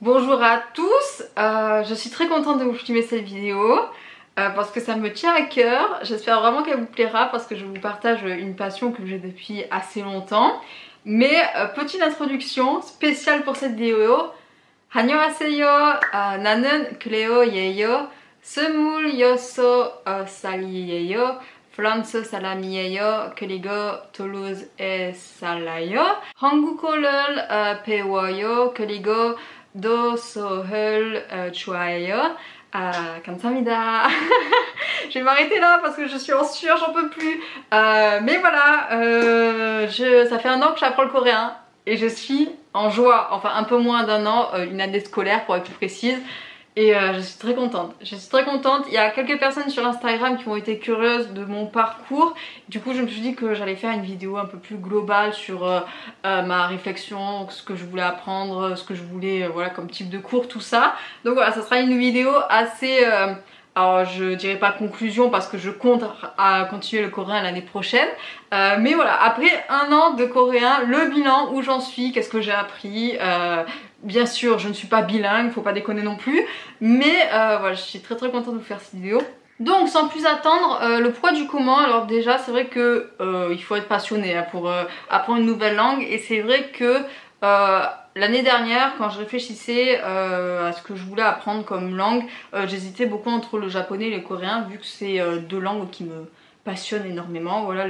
Bonjour à tous, euh, je suis très contente de vous filmer cette vidéo euh, parce que ça me tient à cœur. J'espère vraiment qu'elle vous plaira parce que je vous partage une passion que j'ai depuis assez longtemps. Mais euh, petite introduction spéciale pour cette vidéo. 안녕하세요. 어, 나는 클레오예요. 스물여섯 살이에요. 프랑스 사람이에요. 그리고 툴루즈에 살아요. 한국어를 어, 배워요. 그리고 도서를 어, 좋아해요. Euh, 감사합니다. je vais m'arrêter là parce que je suis en sueur, j'en peux plus. Euh, mais voilà, euh, je, ça fait un an que j'apprends le coréen et je suis en joie, enfin un peu moins d'un an, euh, une année scolaire pour être plus précise. Et euh, je suis très contente. Je suis très contente. Il y a quelques personnes sur Instagram qui ont été curieuses de mon parcours. Du coup, je me suis dit que j'allais faire une vidéo un peu plus globale sur euh, euh, ma réflexion, ce que je voulais apprendre, ce que je voulais, voilà, comme type de cours, tout ça. Donc voilà, ça sera une vidéo assez alors je dirais pas conclusion parce que je compte à continuer le coréen l'année prochaine. Euh, mais voilà, après un an de coréen, le bilan, où j'en suis, qu'est-ce que j'ai appris. Euh, bien sûr, je ne suis pas bilingue, faut pas déconner non plus. Mais euh, voilà, je suis très très contente de vous faire cette vidéo. Donc sans plus attendre, euh, le poids du comment, alors déjà c'est vrai que euh, il faut être passionné hein, pour apprendre une nouvelle langue et c'est vrai que L'année dernière, quand je réfléchissais à ce que je voulais apprendre comme langue, j'hésitais beaucoup entre le japonais et le coréen, vu que c'est deux langues qui me passionnent énormément. Voilà,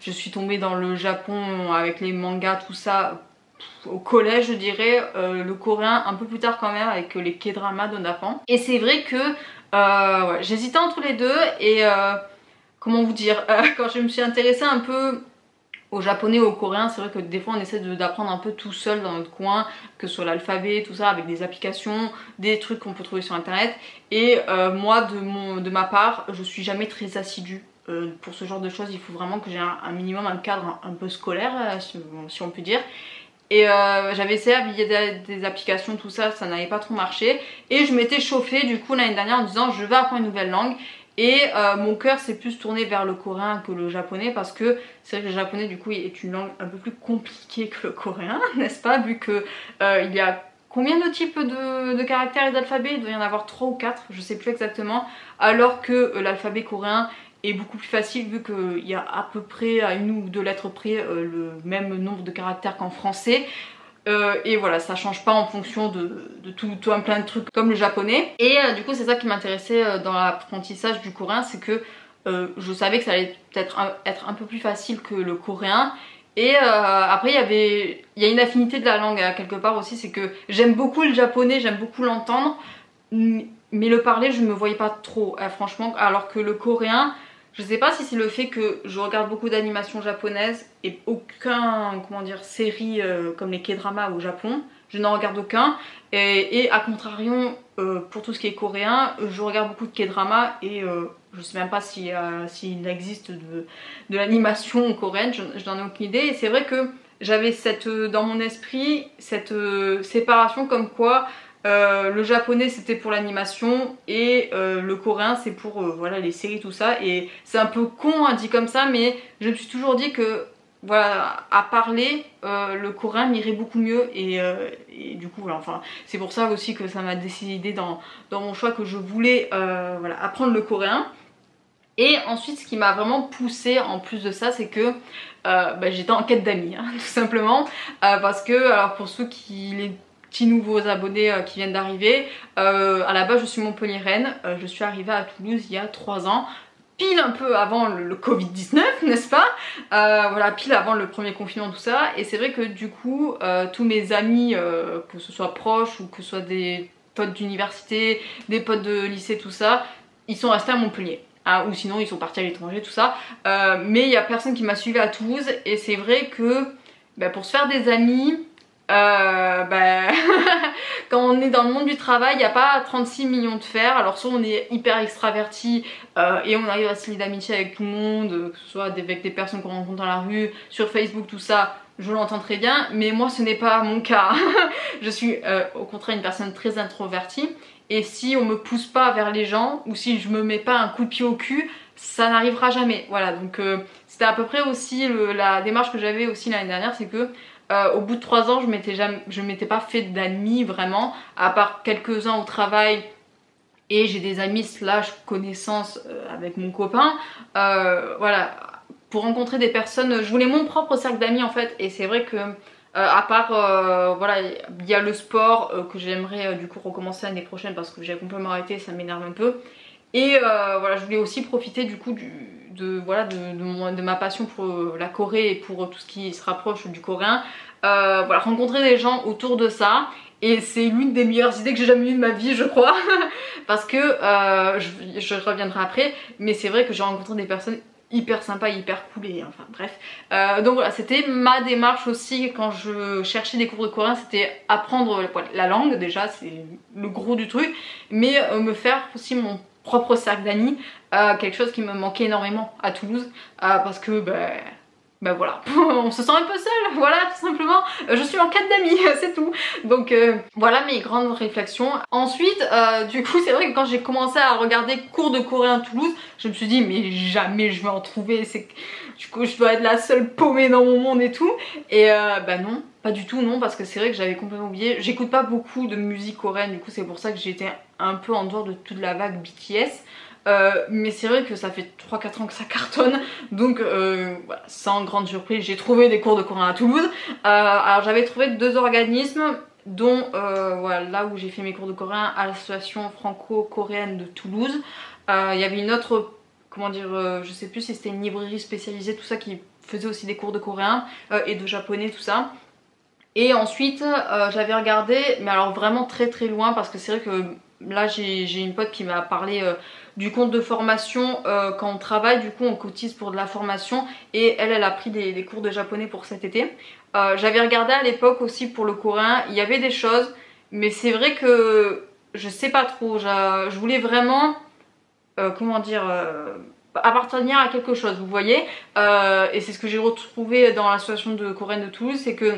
je suis tombée dans le Japon avec les mangas, tout ça, au collège je dirais, le coréen un peu plus tard quand même avec les K-dramas de Napan. Et c'est vrai que ouais, j'hésitais entre les deux et comment vous dire, quand je me suis intéressée un peu au japonais ou au coréen, c'est vrai que des fois on essaie d'apprendre un peu tout seul dans notre coin, que soit l'alphabet, tout ça, avec des applications, des trucs qu'on peut trouver sur internet. Et euh, moi, de, mon, de ma part, je suis jamais très assidue. Euh, pour ce genre de choses, il faut vraiment que j'ai un, minimum, un cadre un, peu scolaire, euh, si, on peut dire. Et j'avais essayé via des, des, applications, tout ça, ça n'avait pas trop marché. Et je m'étais chauffée du coup l'année dernière en disant je vais apprendre une nouvelle langue. Et euh, mon cœur s'est plus tourné vers le coréen que le japonais parce que c'est vrai que le japonais du coup est une langue un peu plus compliquée que le coréen, n'est-ce pas Vu que euh, il y a combien de types de, caractères et d'alphabets? Il doit y en avoir 3 ou 4, je sais plus exactement. Alors que euh, l'alphabet coréen est beaucoup plus facile vu qu'il y a à peu près à une ou deux lettres près le même nombre de caractères qu'en français. Euh, et voilà, ça change pas en fonction de, tout, un plein de trucs comme le japonais. Et euh, du coup, c'est ça qui m'intéressait euh, dans l'apprentissage du coréen, c'est que je savais que ça allait peut-être être un peu plus facile que le coréen. Et après, il y avait, il y a une affinité de la langue quelque part aussi, c'est que j'aime beaucoup le japonais, j'aime beaucoup l'entendre, mais le parler, je me voyais pas trop, franchement. Alors que le coréen, je sais pas si c'est le fait que je regarde beaucoup d'animations japonaises et aucun, comment dire, série euh, comme les K-dramas au Japon. Je n'en regarde aucun. Et, à contrario, euh, pour tout ce qui est coréen, je regarde beaucoup de K-dramas et euh, je sais même pas s'il si, existe de, de l'animation coréenne, je, je n'en ai aucune idée. Et c'est vrai que j'avais cette dans mon esprit cette séparation comme quoi euh, le japonais c'était pour l'animation et euh, le coréen c'est pour euh, voilà les séries tout ça. Et c'est un peu con hein, dit comme ça mais je me suis toujours dit que voilà à parler le coréen m'irait beaucoup mieux et, du coup enfin c'est pour ça aussi que ça m'a décidé dans, mon choix que je voulais apprendre le coréen. Et ensuite ce qui m'a vraiment poussé en plus de ça c'est que bah, j'étais en quête d'amis hein, tout simplement. Parce que alors pour ceux qui les nouveaux abonnés euh, qui viennent d'arriver. Euh, à la base je suis Montpellier-Rennes, euh, je suis arrivée à Toulouse il y a 3 ans pile un peu avant le, Covid-19, n'est-ce pas? Voilà, pile avant le premier confinement, tout ça. Et c'est vrai que du coup, tous mes amis, que ce soit proches ou que ce soit des potes d'université, des potes de lycée, tout ça, ils sont restés à Montpellier. Hein, ou sinon ils sont partis à l'étranger, tout ça. mais il y a personne qui m'a suivi à Toulouse. Et c'est vrai que bah, pour se faire des amis, euh, bah, quand on est dans le monde du travail, il n'y a pas 36 millions de faire. Alors soit on est hyper extraverti euh, et on arrive à se lier d'amitié avec tout le monde, que ce soit avec des personnes qu'on rencontre dans la rue, sur Facebook, tout ça, je l'entends très bien. Mais moi ce n'est pas mon cas. je suis euh, au contraire une personne très introvertie. Et si on me pousse pas vers les gens, ou si je me mets pas un coup de pied au cul, ça n'arrivera jamais. Voilà, donc c'était à peu près aussi la démarche que j'avais aussi l'année dernière, c'est que au bout de 3 ans je m'étais jamais je m'étais pas fait d'amis vraiment à part quelques-uns au travail et j'ai des amis slash connaissances avec mon copain. Voilà. Pour rencontrer des personnes je voulais mon propre cercle d'amis en fait. Et c'est vrai que euh, à part, euh, voilà, il y a le sport euh, que j'aimerais du coup recommencer l'année prochaine parce que j'ai complètement arrêté, ça m'énerve un peu. Et voilà, je voulais aussi profiter du coup de, voilà, de, ma passion pour la Corée et pour tout ce qui se rapproche du coréen. voilà, rencontrer des gens autour de ça. Et c'est l'une des meilleures idées que j'ai jamais eues de ma vie, je crois. parce que je, reviendrai après. Mais c'est vrai que j'ai rencontré des personnes hyper sympa, hyper cool et enfin bref. Euh, donc voilà, c'était ma démarche aussi quand je cherchais des cours de coréen, c'était apprendre la langue déjà, c'est le gros du truc, mais euh, me faire aussi mon propre cercle d'amis, euh, quelque chose qui me manquait énormément à Toulouse, parce que ben bah voilà, on se sent un peu seul, voilà tout simplement. Euh, je suis en quête d'amis, c'est tout. Donc euh, voilà mes grandes réflexions. Ensuite, euh, du coup c'est vrai que quand j'ai commencé à regarder cours de coréen à Toulouse, je me suis dit mais jamais je vais en trouver, c'est du coup je dois être la seule paumée dans mon monde et tout. Et bah non, pas du tout non parce que c'est vrai que j'avais complètement oublié. J'écoute pas beaucoup de musique coréenne, du coup c'est pour ça que j'étais un peu en dehors de toute la vague BTS. Euh, mais c'est vrai que ça fait 3-4 ans que ça cartonne, donc euh, sans grande surprise, j'ai trouvé des cours de coréen à Toulouse. Euh, alors j'avais trouvé deux organismes, dont là où j'ai fait mes cours de coréen à l'association franco-coréenne de Toulouse. Il y avait une autre, comment dire, je sais plus si c'était une librairie spécialisée, tout ça, qui faisait aussi des cours de coréen et de japonais, tout ça. Et ensuite, j'avais regardé, mais alors vraiment très très loin, parce que c'est vrai que là j'ai une pote qui m'a parlé du compte de formation euh, quand on travaille, du coup on cotise pour de la formation et elle, elle a pris des, cours de japonais pour cet été. Euh, j'avais regardé à l'époque aussi pour le coréen, il y avait des choses, mais c'est vrai que je sais pas trop, je, voulais vraiment, euh, comment dire appartenir à quelque chose, vous voyez. et c'est ce que j'ai retrouvé dans l'association de coréenne de Toulouse, c'est que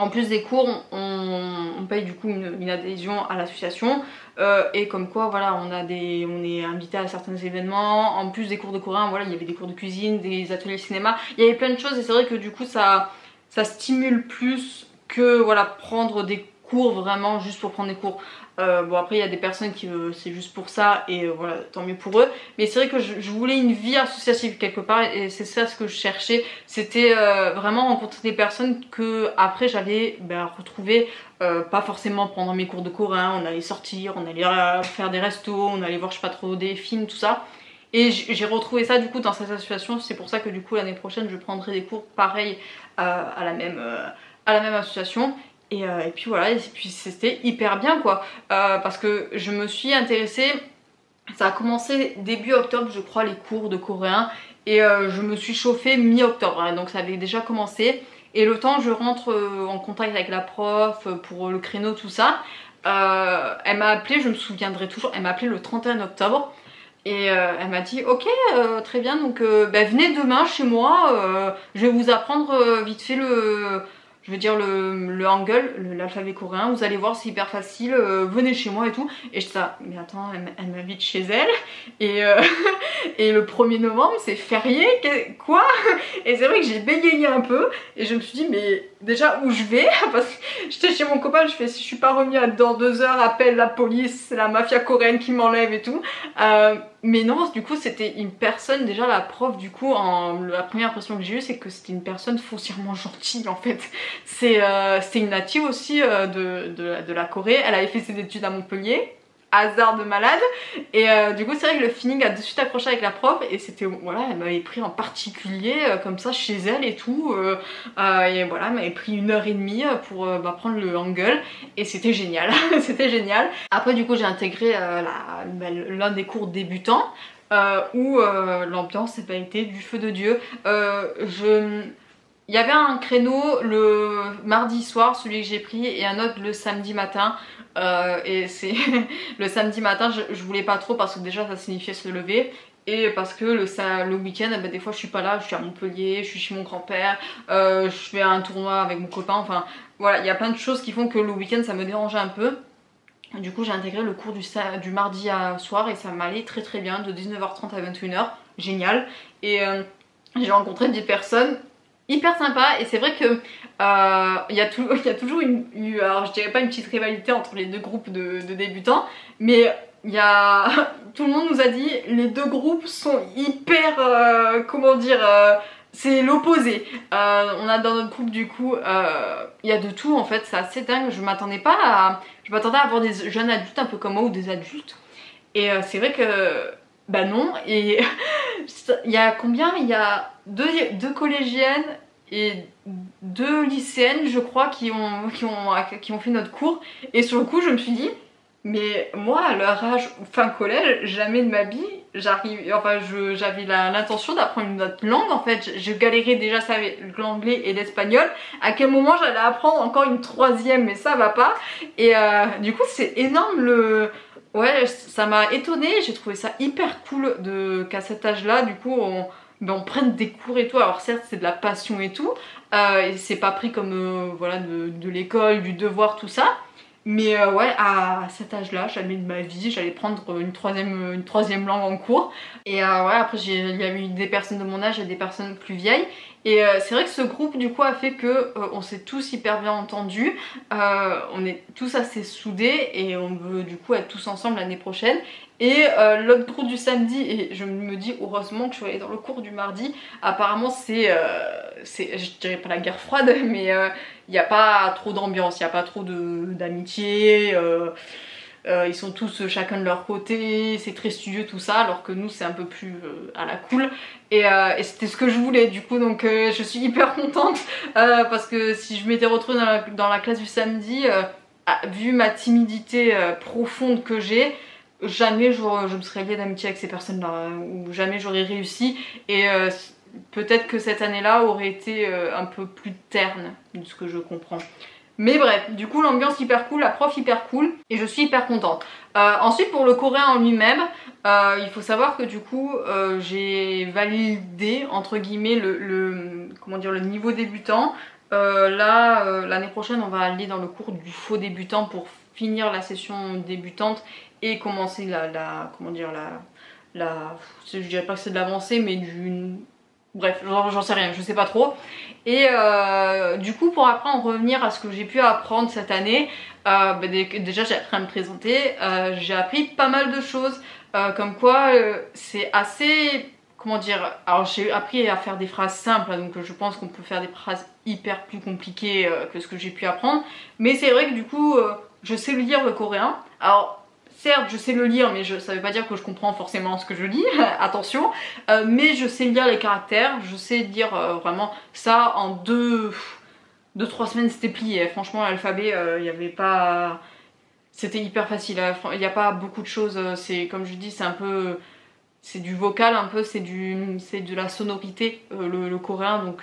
en plus des cours, on, paye du coup une, adhésion à l'association euh, et comme quoi voilà on est invité à certains événements. En plus des cours de coréen, voilà il y avait des cours de cuisine, des ateliers de cinéma, il y avait plein de choses et c'est vrai que du coup ça ça stimule plus que voilà prendre des cours vraiment juste pour prendre des cours. Euh, bon après il y a des personnes qui euh, c'est juste pour ça et euh, voilà tant mieux pour eux. Mais c'est vrai que je, voulais une vie associative quelque part et c'est ça ce que je cherchais. C'était vraiment rencontrer des personnes que après j'avais ben, retrouvé pas forcément pendant mes cours de coréen. On allait sortir, on allait faire des restos, on allait voir je sais pas trop des films tout ça. Et j'ai retrouvé ça du coup dans cette association, c'est pour ça que du coup l'année prochaine je prendrai des cours pareils à, la même, à la même association. Euh, et, puis voilà, puis c'était hyper bien quoi. Euh, parce que je me suis intéressée, ça a commencé début octobre je crois les cours de coréen. Et euh, je me suis chauffée mi-octobre, hein, donc ça avait déjà commencé. Et le temps je rentre en contact avec la prof pour le créneau tout ça, elle m'a appelé, je me souviendrai toujours, elle m'a appelé le 31 octobre. Et elle m'a dit ok très bien donc bah, venez demain chez moi, je vais vous apprendre vite fait le, je veux dire le, le hangul, l'alphabet coréen, vous allez voir c'est hyper facile, euh, venez chez moi et tout. Et je dis mais attends, elle, m'invite chez elle, et, euh, et le 1er novembre c'est férié, quoi? Et c'est vrai que j'ai bégayé un peu, et je me suis dit mais déjà où je vais, parce que j'étais chez mon copain, je fais si je suis pas revenue dans deux heures, appelle la police, la mafia coréenne qui m'enlève et tout. Euh, mais non, du coup, c'était une personne, déjà la prof, du coup, en, la première impression que j'ai eue, c'est que c'était une personne foncièrement gentille en fait. C'est euh, une native aussi euh, de, de, de, la Corée, elle avait fait ses études à Montpellier, hasard de malade. Et euh, du coup, c'est vrai que le feeling a de suite accroché avec la prof et c'était, voilà, elle m'avait pris en particulier euh, comme ça chez elle et tout. Euh, et voilà, elle m'avait pris une heure et demie pour bah, prendre le angle et c'était génial, c'était génial. Après, du coup, j'ai intégré bah, l'un des cours débutants. où l'ambiance n'a pas été du feu de Dieu. je il y avait un créneau le mardi soir, celui que j'ai pris, et un autre le samedi matin. Euh, et c'est le samedi matin, je, voulais pas trop parce que déjà ça signifiait se lever. Et parce que le, le week-end, bah, des fois je suis pas là, je suis à Montpellier, je suis chez mon grand-père, euh, je fais un tournoi avec mon copain, enfin voilà, il y a plein de choses qui font que le week-end ça me dérangeait un peu. Du coup j'ai intégré le cours du, du mardi à soir et ça m'allait très très bien, de 19h30 à 21h, génial. Et euh, j'ai rencontré des personnes hyper sympa et c'est vrai que euh, il y, a toujours une, alors je dirais pas une petite rivalité entre les deux groupes de, débutants, mais il y a tout le monde nous a dit les deux groupes sont hyper euh, comment dire euh, c'est l'opposé. on a dans notre groupe du coup, il y a de tout en fait, c'est assez dingue. Je m'attendais pas à, je m'attendais à avoir des jeunes adultes un peu comme moi ou des adultes. Et c'est vrai que bah non. Et il y a combien? Il y a deux, deux collégiennes et deux lycéennes, je crois, qui ont, qui, ont, qui ont fait notre cours. Et sur le coup, je me suis dit, mais moi, à leur âge, fin collège, jamais de ma vie, j'arrive, enfin, j'avais l'intention d'apprendre une autre langue. En fait, je, galérais déjà ça avec l'anglais et l'espagnol. À quel moment j'allais apprendre encore une troisième, mais ça va pas. Et euh, du coup, c'est énorme le. Ouais, ça m'a étonné. J'ai trouvé ça hyper cool de qu'à cet âge-là, du coup, on ben, prenne des cours et tout. Alors certes c'est de la passion et tout, euh, et c'est pas pris comme euh, voilà de, l'école, du devoir, tout ça. Mais euh, ouais, à cet âge-là, jamais de ma vie, j'allais prendre une troisième, une troisième langue en cours. Et ouais, après il y a eu des personnes de mon âge et des personnes plus vieilles. Et c'est vrai que ce groupe du coup a fait que on s'est tous hyper bien entendus, on est tous assez soudés et on veut du coup être tous ensemble l'année prochaine. Et euh, l'autre cours du samedi, et je me dis heureusement que je suis allée dans le cours du mardi, apparemment c'est, euh, je dirais pas la guerre froide, mais il euh, n'y a pas trop d'ambiance, il n'y a pas trop d'amitié, ils sont tous chacun de leur côté, c'est très studieux tout ça, alors que nous c'est un peu plus à la cool. Et, c'était ce que je voulais du coup, donc je suis hyper contente, parce que si je m'étais retrouvée dans la, classe du samedi, vu ma timidité profonde que j'ai, jamais je, me serais liée d'amitié avec ces personnes-là, ou jamais j'aurais réussi. Et euh, peut-être que cette année-là aurait été euh, un peu plus terne, de ce que je comprends. Mais bref, du coup l'ambiance hyper cool, la prof hyper cool et je suis hyper contente. Euh, ensuite pour le coréen en lui-même, il faut savoir que du coup j'ai validé entre guillemets le, comment dire, le niveau débutant. là l'année prochaine on va aller dans le cours du faux débutant pour finir la session débutante et commencer la, la comment dire la, la je dirais pas que c'est de l'avancée mais d'une bref j'en sais rien je sais pas trop. Et euh, du coup pour après en revenir à ce que j'ai pu apprendre cette année euh, bah, déjà j'ai appris à me présenter euh, j'ai appris pas mal de choses. Comme quoi c'est assez comment dire alors j'ai appris à faire des phrases simples donc je pense qu'on peut faire des phrases hyper plus compliquées que ce que j'ai pu apprendre. Mais c'est vrai que du coup je sais lire le coréen. Alors Certes, je sais le lire, mais je, ça veut pas dire que je comprends forcément ce que je lis, attention. Euh, mais je sais lire les caractères, je sais dire euh, vraiment ça en deux, deux trois semaines c'était plié. Franchement, l'alphabet, euh, il n'y avait pas... C'était hyper facile, il n'y a pas beaucoup de choses, c'est comme je dis, c'est un peu... C'est du vocal un peu, c'est du, c'est de la sonorité, le, coréen, donc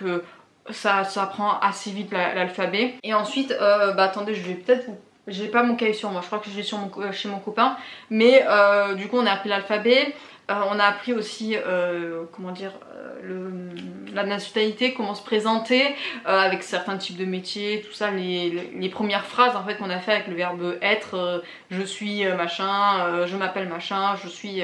ça, ça prend assez vite l'alphabet. Et ensuite, bah attendez, je vais peut-être vous j'ai pas mon cahier sur moi, je crois que je l'ai euh, chez mon copain. Mais euh, du coup on a appris l'alphabet, euh, on a appris aussi, comment dire, la nationalité, comment se présenter avec certains types de métiers, tout ça, les, premières phrases en fait qu'on a fait avec le verbe être, je suis machin, je m'appelle machin, je suis...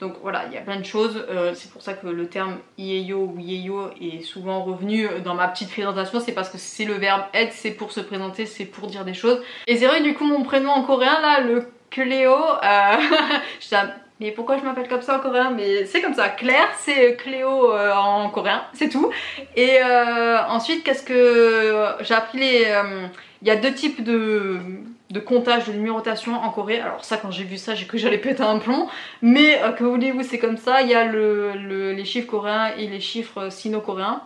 donc voilà, il y a plein de choses, c'est pour ça que le terme ieyo ou ieyo est souvent revenu dans ma petite présentation, c'est parce que c'est le verbe être, c'est pour se présenter, c'est pour dire des choses. Et c'est vrai du coup mon prénom en coréen là, le Cléo, euh, mais pourquoi je m'appelle comme ça en coréen? Mais c'est comme ça, Claire c'est Cléo euh, en coréen, c'est tout. Et euh, ensuite, qu'est-ce que j'ai appris les... Il y a deux types de, de comptage, de numérotation en Corée. Alors ça, quand j'ai vu ça, j'ai cru que j'allais péter un plomb. Mais que voulez-vous, c'est comme ça. Il y a le, les chiffres coréens et les chiffres sino-coréens.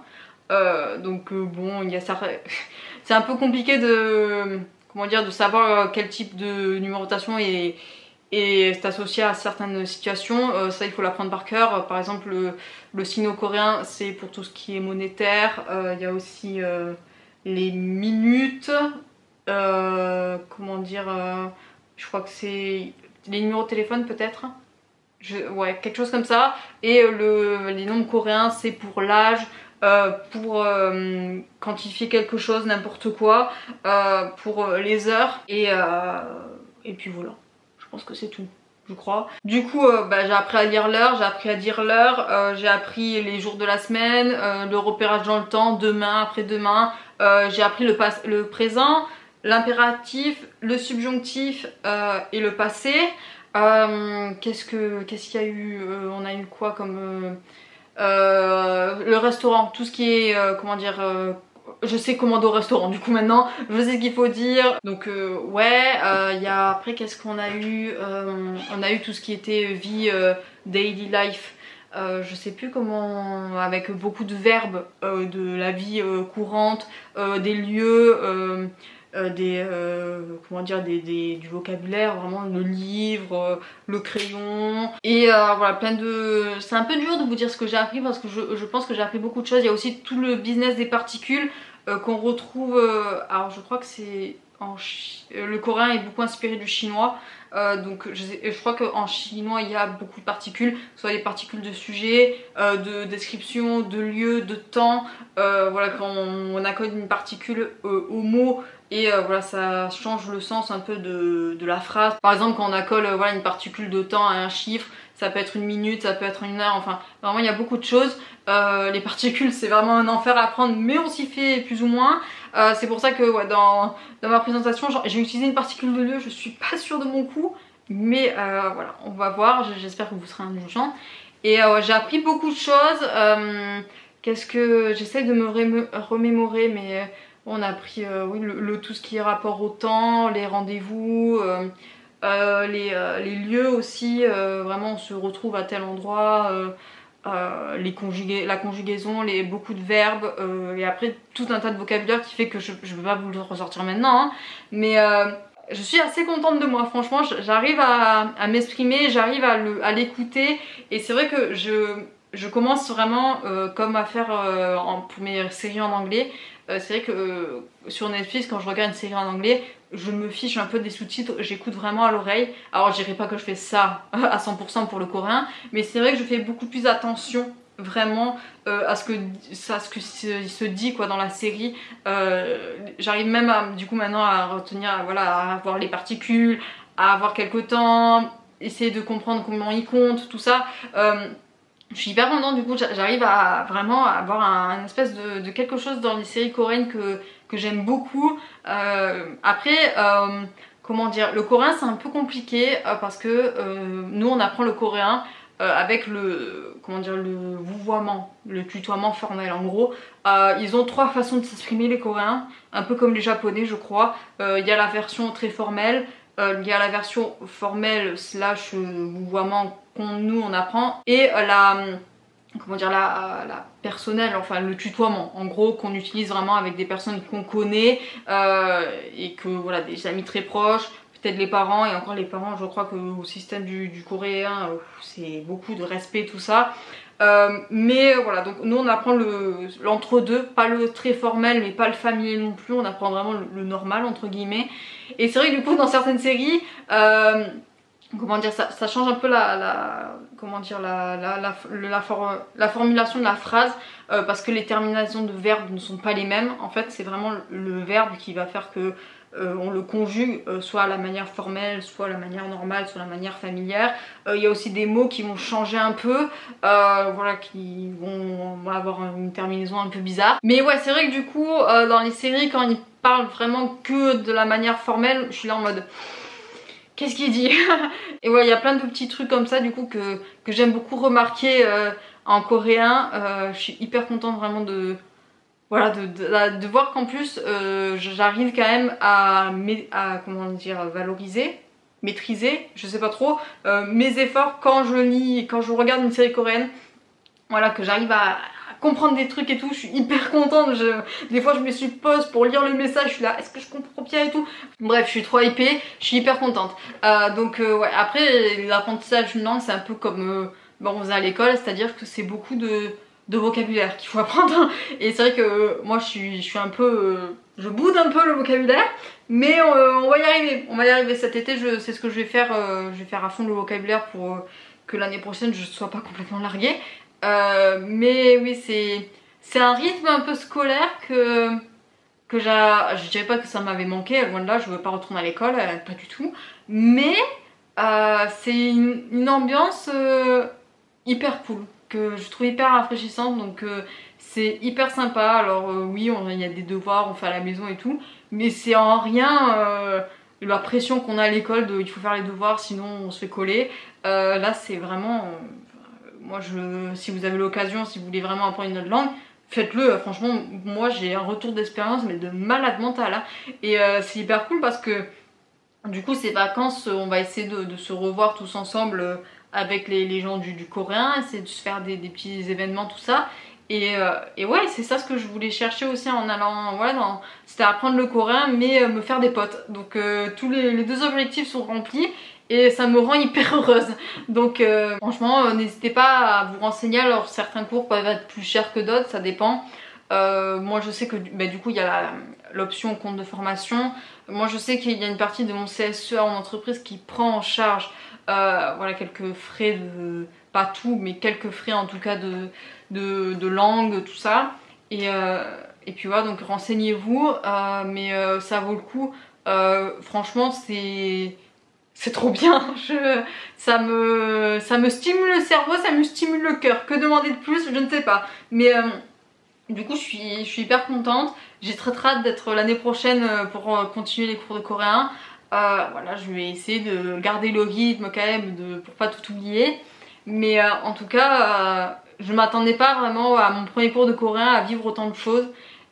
donc bon, il y a ça... c'est un peu compliqué de comment dire, de savoir quel type de numérotation est et c'est associé à certaines situations. Euh, ça, il faut l'apprendre par cœur. Par exemple, le, sino-coréen, c'est pour tout ce qui est monétaire. Euh, il y a aussi euh, les minutes. comment dire Je crois que c'est les numéros de téléphone peut-être. Ouais, quelque chose comme ça. Et le, les nombres coréens, c'est pour l'âge. pour quantifier quelque chose, n'importe quoi, pour les heures et puis voilà pense que c'est tout. je crois. Du coup, euh, bah, j'ai appris à lire l'heure, j'ai appris à dire l'heure, euh, j'ai appris les jours de la semaine, euh, le repérage dans le temps, demain, après-demain. j'ai appris le, le présent, l'impératif, le subjonctif et le passé. qu'est-ce que qu'est-ce qu'il y a eu On a eu quoi comme le restaurant, tout ce qui est comment dire je sais commander au restaurant du coup maintenant je sais ce qu'il faut dire. Donc euh, ouais il euh, y a après qu'est-ce qu'on a eu euh, on a eu tout ce qui était vie daily life. Je sais plus comment avec beaucoup de verbes de la vie courante des lieux des comment dire du vocabulaire vraiment le livre le crayon. Et voilà plein de c'est un peu dur de vous dire ce que j'ai appris parce que je, je pense que j'ai appris beaucoup de choses. Il y a aussi tout le business des particules euh, qu'on retrouve, euh, alors je crois que c'est en euh, le coréen est beaucoup inspiré du chinois donc je, je crois qu'en chinois il y a beaucoup de particules soit des particules de sujet de description de lieu de temps voilà quand on, accorde une particule au mot et voilà ça change le sens un peu de, de, la phrase. Par exemple quand on accole voilà une particule de temps à un chiffre ça peut être une minute, ça peut être une heure, enfin vraiment il y a beaucoup de choses. Euh, les particules c'est vraiment un enfer à apprendre mais on s'y fait plus ou moins. Euh, c'est pour ça que ouais, dans, ma présentation j'ai utilisé une particule de lieu, je suis pas sûre de mon coup mais euh, voilà on va voir, j'espère que vous serez indulgents. Et j'ai appris beaucoup de choses, qu'est-ce que j'essaie de me remémorer mais on a appris oui, le, tout ce qui est rapport au temps, les rendez-vous, euh, euh, les, lieux aussi, euh, vraiment on se retrouve à tel endroit, les la conjugaison, les, beaucoup de verbes, et après tout un tas de vocabulaire qui fait que je ne vais pas vous le ressortir maintenant, hein. mais je suis assez contente de moi, franchement j'arrive à, m'exprimer, j'arrive à l'écouter, et c'est vrai que je, je commence vraiment comme à faire pour mes séries en anglais, c'est vrai que sur Netflix quand je regarde une série en anglais je me fiche un peu des sous-titres, j'écoute vraiment à l'oreille. Alors je dirais pas que je fais ça à 100% pour le coréen, mais c'est vrai que je fais beaucoup plus attention vraiment euh, à ce que ça ce se, dit quoi dans la série euh, j'arrive même à, du coup maintenant à retenir voilà à avoir les particules à avoir quelques temps essayer de comprendre comment ils comptent tout ça euh, je suis hyper contente du coup j'arrive à vraiment avoir un, espèce de, quelque chose dans les séries coréennes que que j'aime beaucoup. Euh, après, euh, comment dire, le coréen c'est un peu compliqué euh, parce que nous on apprend le coréen avec le comment dire le vouvoiement, le tutoiement formel. En gros, ils ont trois façons de s'exprimer les Coréens, un peu comme les Japonais, je crois. Il y a la version très formelle, il y a la version formelle slash vouvoiement qu'on nous on apprend et la comment dire la, la, personnelle, enfin le tutoiement en gros qu'on utilise vraiment avec des personnes qu'on connaît euh, et que voilà des amis très proches, peut-être les parents et encore les parents je crois que au système du, coréen euh, c'est beaucoup de respect tout ça. Euh, mais voilà donc nous on apprend l'entre-deux, pas le très formel mais pas le familier non plus, on apprend vraiment le, normal entre guillemets. Et c'est vrai que du coup dans certaines séries comment dire ça, change un peu la, comment dire la, la, la, formulation de la phrase euh, parce que les terminaisons de verbes ne sont pas les mêmes en fait c'est vraiment le, verbe qui va faire que euh, on le conjugue euh, soit à la manière formelle soit à la manière normale soit à la manière familière il y a aussi des mots qui vont changer un peu voilà qui vont avoir une terminaison un peu bizarre mais ouais c'est vrai que du coup dans les séries quand ils parlent vraiment que de la manière formelle je suis là en mode qu'est-ce qu'il dit Et voilà, il y a plein de petits trucs comme ça du coup que, j'aime beaucoup remarquer euh, en coréen. Euh, je suis hyper contente vraiment de, voilà, de, voir qu'en plus euh, j'arrive quand même à, comment dire, valoriser, maîtriser, je sais pas trop, mes efforts quand je lis, quand je regarde une série coréenne. Voilà, que j'arrive à, comprendre des trucs et tout, je suis hyper contente. Des fois je me suis pose pour lire le message, je suis là, est-ce que je comprends bien et tout. Bref, je suis trop hypée, je suis hyper contente. Euh, donc euh, ouais, après l'apprentissage d'une c'est un peu comme euh, on faisait à l'école, c'est-à-dire que c'est beaucoup de, vocabulaire qu'il faut apprendre. Et c'est vrai que moi je suis, je suis un peu... je boude un peu le vocabulaire, mais on va y arriver. On va y arriver cet été, c'est ce que je vais faire. je vais faire à fond le vocabulaire pour que l'année prochaine je sois pas complètement larguée. Euh, mais oui, c'est un rythme un peu scolaire que, que je dirais pas que ça m'avait manqué, loin de là, je veux pas retourner à l'école, euh, pas du tout. Mais c'est une, ambiance hyper cool que je trouve hyper rafraîchissante donc c'est hyper sympa. Alors oui, il y a des devoirs, on fait à la maison et tout, mais c'est en rien la pression qu'on a à l'école de il faut faire les devoirs sinon on se fait coller. là c'est vraiment moi, je, si vous avez l'occasion, si vous voulez vraiment apprendre une autre langue, faites-le. Franchement, moi, j'ai un retour d'expérience, mais de malade mental. Hein. Et euh, c'est hyper cool parce que, du coup, ces vacances, on va essayer de, se revoir tous ensemble euh, avec les, gens du, coréen, essayer de se faire des, petits événements, tout ça. Euh, et, ouais, c'est ça ce que je voulais chercher aussi en allant, voilà, c'était apprendre le coréen, mais me faire des potes. Donc tous les, deux objectifs sont remplis et ça me rend hyper heureuse. Donc euh, franchement, euh, n'hésitez pas à vous renseigner. Alors certains cours peuvent être plus chers que d'autres, ça dépend. Euh, moi je sais que bah, du coup il y a l'option compte de formation. Moi je sais qu'il y a une partie de mon CSE en entreprise qui prend en charge voilà, quelques frais de... pas tout mais quelques frais en tout cas de, langue, tout ça. Et, et puis voilà donc renseignez-vous mais ça vaut le coup. franchement c'est c'est trop bien. Ça, me, stimule le cerveau, ça me stimule le cœur. Que demander de plus? Je ne sais pas. Mais euh, du coup, je suis, je suis hyper contente. J'ai très très hâte d'être l'année prochaine euh, pour euh, continuer les cours de coréen. Voilà, je vais essayer de garder le rythme quand même de, pour pas tout oublier. Mais en tout cas, je m'attendais pas vraiment à mon premier cours de coréen à vivre autant de choses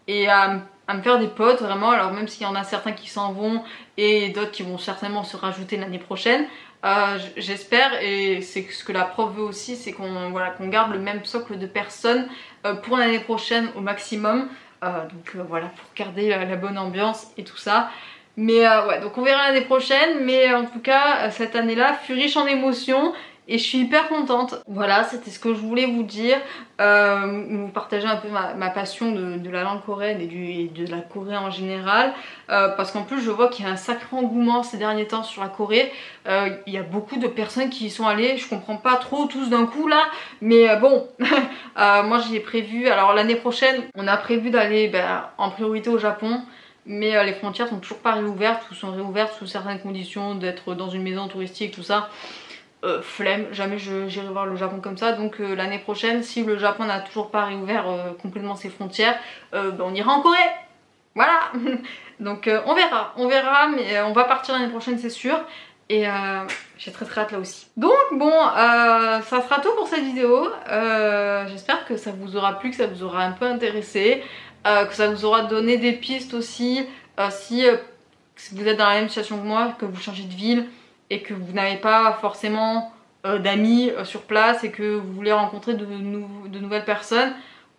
et à me faire des potes vraiment. Alors même s'il y en a certains qui s'en vont et d'autres qui vont certainement se rajouter l'année prochaine euh, j'espère. Et c'est ce que la prof veut aussi c'est qu'on voilà, qu'on garde le même socle de personnes euh, pour l'année prochaine au maximum. Euh, donc voilà pour garder la, bonne ambiance et tout ça mais ouais donc on verra l'année prochaine mais en tout cas cette année là fut riche en émotions et je suis hyper contente. Voilà, c'était ce que je voulais vous dire, euh, vous partager un peu ma, passion de, la langue coréenne et, de la Corée en général, euh, parce qu'en plus je vois qu'il y a un sacré engouement ces derniers temps sur la Corée. Euh, il y a beaucoup de personnes qui y sont allées, je comprends pas trop tous d'un coup là, mais bon, moi j'y ai prévu, alors l'année prochaine on a prévu d'aller ben, en priorité au Japon mais les frontières sont toujours pas réouvertes ou sont réouvertes sous certaines conditions d'être dans une maison touristique tout ça euh, flemme, jamais j'irai voir le Japon comme ça. Donc euh, l'année prochaine, si le Japon n'a toujours pas réouvert euh, complètement ses frontières, ben, on ira en Corée. Voilà Donc on verra, on verra, mais on va partir l'année prochaine c'est sûr. Et j'ai très très hâte là aussi. Donc bon, ça sera tout pour cette vidéo. J'espère que ça vous aura plu, que ça vous aura un peu intéressé, que ça vous aura donné des pistes aussi. si vous êtes dans la même situation que moi, que vous changez de ville, et que vous n'avez pas forcément euh, d'amis euh, sur place et que vous voulez rencontrer de, nouvelles personnes,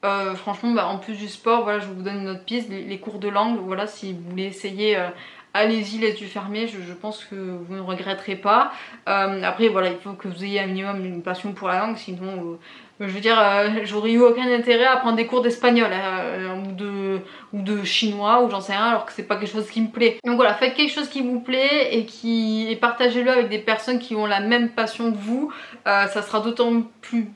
euh, franchement, bah, en plus du sport, voilà, je vous donne une autre piste, les, cours de langue, voilà, si vous voulez essayer, allez-y les yeux fermés, je, pense que vous ne regretterez pas. après, voilà, il faut que vous ayez un minimum une passion pour la langue, sinon je veux dire, euh, j'aurais eu aucun intérêt à prendre des cours d'espagnol hein, ou, de, chinois ou j'en sais rien alors que c'est pas quelque chose qui me plaît. Donc voilà, faites quelque chose qui vous plaît et, qui, et partagez-le avec des personnes qui ont la même passion que vous. Euh, ça sera d'autant plus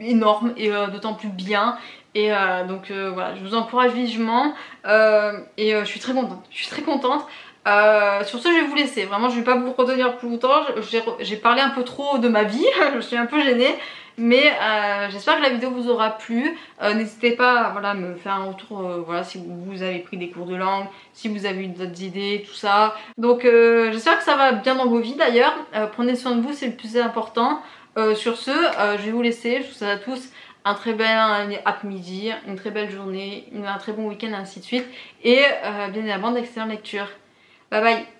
énorme et euh, d'autant plus bien. Et donc voilà je vous encourage vivement. Et je suis très contente. Je suis très contente. Sur ce je vais vous laisser. Vraiment je vais pas vous retenir plus longtemps. J'ai parlé un peu trop de ma vie. Je suis un peu gênée mais euh, j'espère que la vidéo vous aura plu. Euh, n'hésitez pas à me faire un retour euh, voilà, si vous, avez pris des cours de langue, si vous avez eu d'autres idées, tout ça. Donc j'espère que ça va bien dans vos vies d'ailleurs. prenez soin de vous, c'est le plus important. sur ce, je vais vous laisser. Je vous souhaite à tous un très bel après-midi, une très belle journée, un très bon week-end, ainsi de suite. Et bien évidemment d'excellentes lectures. Bye bye